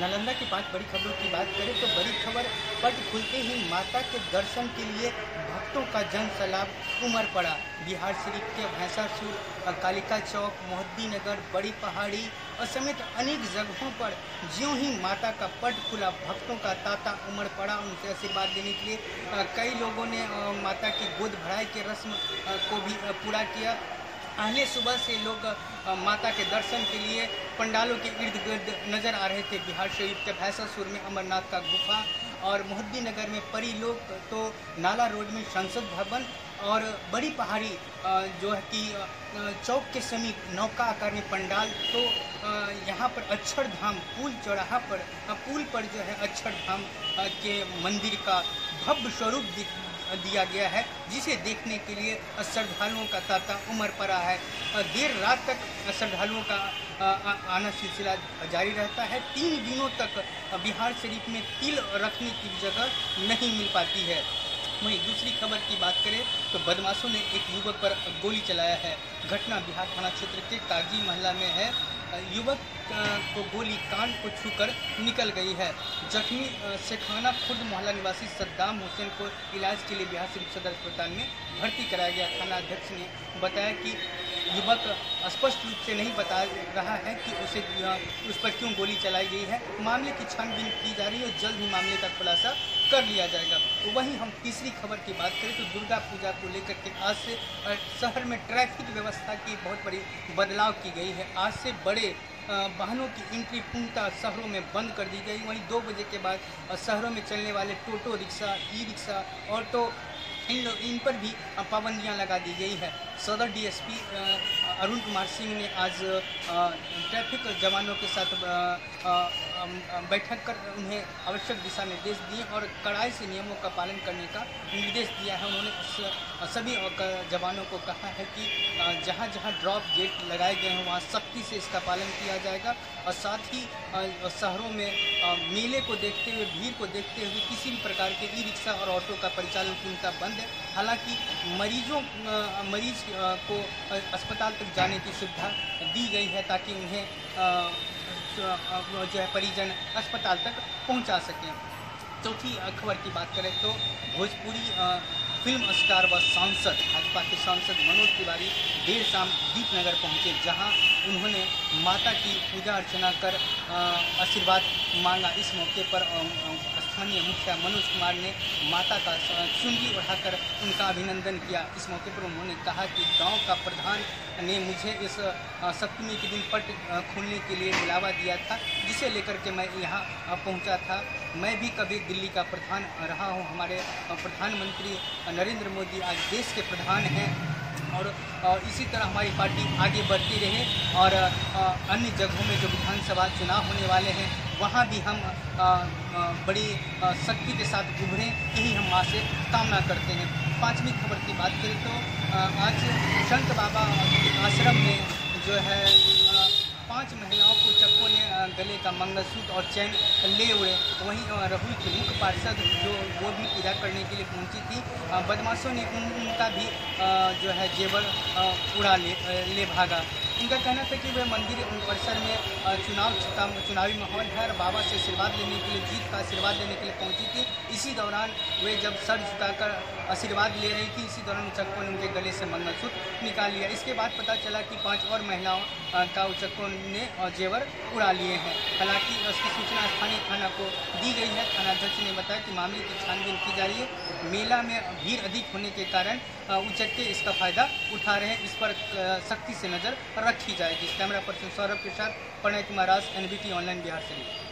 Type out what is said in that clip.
नालंदा की पाँच बड़ी खबरों की बात करें तो बड़ी खबर पट खुलते ही माता के दर्शन के लिए भक्तों का जन सैलाब उमड़ पड़ा। बिहार शरीफ के भैंसासुर, कालिका चौक मोहद्दीनगर बड़ी पहाड़ी और समेत अनेक जगहों पर ज्यों ही माता का पट खुला, भक्तों का तांता उमड़ पड़ा। उनसे आशीर्वाद देने के लिए कई लोगों ने माता की गोद भराई के रस्म को भी पूरा किया। पहले सुबह से लोग माता के दर्शन के लिए पंडालों के इर्द गिर्द नज़र आ रहे थे। बिहार शरीफ के भैंसासुर में अमरनाथ का गुफा और मोहद्दी नगर में परी लोग तो नाला रोड में संसद भवन और बड़ी पहाड़ी जो है कि चौक के समीप नौका आकार में पंडाल तो यहाँ पर अक्षर धाम पुल चौराहा पर पुल पर जो है अक्षर धाम के मंदिर का भव्य स्वरूप दिख दिया गया है, जिसे देखने के लिए श्रद्धालुओं का तांता उमड़ पड़ा है। देर रात तक श्रद्धालुओं का आना सिलसिला जारी रहता है। तीन दिनों तक बिहार शरीफ में तिल रखने की जगह नहीं मिल पाती है। वहीं दूसरी खबर की बात करें तो बदमाशों ने एक युवक पर गोली चलाया है। घटना बिहार थाना क्षेत्र के कागी महला में है। युवक को गोली कान को छूकर निकल गई है। जख्मी शेखाना खुर्द मोहल्ला निवासी सद्दाम हुसैन को इलाज के लिए बिहार शरीफ सदर अस्पताल में भर्ती कराया गया। थाना अध्यक्ष ने बताया कि युवक स्पष्ट रूप से नहीं बता रहा है कि उसे उस पर क्यों गोली चलाई गई है। मामले की छानबीन की जा रही है और जल्द ही मामले का खुलासा कर लिया जाएगा। तो वहीं हम तीसरी खबर की बात करें तो दुर्गा पूजा को लेकर के आज से शहर में ट्रैफ़िक व्यवस्था की बहुत बड़ी बदलाव की गई है। आज से बड़े वाहनों की एंट्री पूर्णतः शहरों में बंद कर दी गई। वहीं दो बजे के बाद शहरों में चलने वाले टोटो रिक्शा ई रिक्शा ऑटो, इन इन पर भी पाबंदियाँ लगा दी गई है। सदर डीएसपी अरुण कुमार सिंह ने आज ट्रैफ़िक जवानों के साथ बैठक कर उन्हें आवश्यक दिशा निर्देश दिए और कड़ाई से नियमों का पालन करने का निर्देश दिया है। उन्होंने सभी जवानों को कहा है कि जहाँ जहाँ ड्रॉप गेट लगाए गए हैं, वहाँ सख्ती से इसका पालन किया जाएगा और साथ ही शहरों में मेले को देखते हुए, भीड़ को देखते हुए किसी भी प्रकार के ई रिक्शा और ऑटो का परिचालन पूर्णतः बंद है। हालाँकि मरीजों मरीज़ को अस्पताल तक जाने की सुविधा दी गई है ताकि उन्हें जो है परिजन अस्पताल तक पहुँचा सकें। चौथी खबर की बात करें तो भोजपुरी फ़िल्म स्टार व सांसद, भाजपा के सांसद मनोज तिवारी देर शाम दीपनगर पहुँचे, जहाँ उन्होंने माता की पूजा अर्चना कर आशीर्वाद मांगा। इस मौके पर स्थानीय मुखिया मनोज कुमार ने माता का चुनरी उठाकर उनका अभिनंदन किया। इस मौके पर उन्होंने कहा कि गाँव का प्रधान ने मुझे इस सप्तमी के दिन पट खोलने के लिए बुलावा दिया था, जिसे लेकर के मैं यहाँ पहुँचा था। मैं भी कभी दिल्ली का प्रधान रहा हूँ। हमारे प्रधानमंत्री नरेंद्र मोदी आज देश के प्रधान हैं। और इसी तरह हमारी पार्टी आगे बढ़ती रहे और अन्य जगहों में जो विधानसभा चुनाव होने वाले हैं, वहाँ भी हम बड़ी शक्ति के साथ उभरें, यही हम वहाँ से कामना करते हैं। पांचवी खबर की बात करें तो आज संत बाबा आश्रम में जो है पाँच महिलाओं को अ, गले का मंगलसूत्र और चैन ले उड़े वहीं रघु की मुख्य पार्षद जो वो भी पूजा करने के लिए पहुँची थी। बदमाशों ने उन, उनका भी जो है जेवर उड़ा ले ले भागा। उनका कहना था कि वह मंदिर परिसर में चुनाव चुनावी माहौल है और बाबा से आशीर्वाद लेने के लिए, जीत का आशीर्वाद लेने के लिए पहुँची थी। इसी दौरान वे जब सर झुकाकर आशीर्वाद ले रही थी, इसी दौरान उचक्कों ने उनके गले से मंगलसूत्र निकाल लिया। इसके बाद पता चला कि पाँच और महिलाओं का उचक्कों ने जेवर उड़ा लिए हैं। हालाँकि उसकी सूचना स्थानीय थाना को दी गई है। थानाध्यक्ष ने बताया कि मामले की छानबीन की जा रही है। मेला में भीड़ अधिक होने के कारण उचक्के इसका फ़ायदा उठा रहे हैं। इस पर सख्ती से नज़र रखी जाएगी। कैमरा पर्सन सौरभ के साथ प्रणय कुमार राज एनबीटी ऑनलाइन बिहार शरीफ